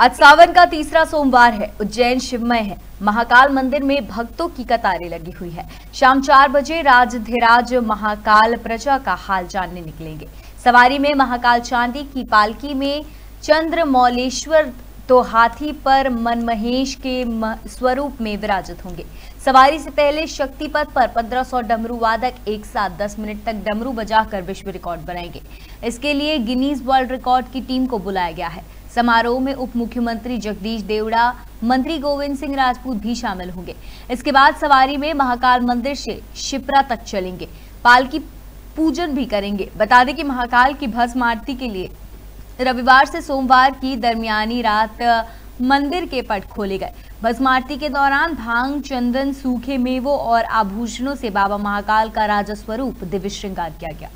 आज सावन का तीसरा सोमवार है, उज्जैन शिवमय है। महाकाल मंदिर में भक्तों की कतारें लगी हुई है। शाम चार बजे राजधिराज महाकाल प्रजा का हाल जानने निकलेंगे। सवारी में महाकाल चांदी की पालकी में चंद्रमौलेश्वर तो हाथी पर मनमहेश के स्वरूप में विराजित होंगे। सवारी से पहले शक्ति पथ पर 1500 डमरू वादक एक साथ 10 मिनट तक डमरू बजाकर विश्व रिकॉर्ड बनाएँगे। इसके लिए गिनीज वर्ल्ड रिकॉर्ड की टीम को बुलाया गया है। समारोह में उप मुख्यमंत्री जगदीश देवड़ा, मंत्री गोविंद सिंह राजपूत भी शामिल होंगे। इसके बाद सवारी में महाकाल मंदिर से शिप्रा तक चलेंगे। पालकी पूजन भी करेंगे। बता दें कि महाकाल की भस्म आरती के लिए रविवार से सोमवार की दरमियानी रात मंदिर के पट खोले गए। भस्म आरती के दौरान भाँग, चंदन, सूखे मेवों और आभूषणों से बाबा महाकाल का राजस्वरूप दिव्य श्रृंगार किया गया।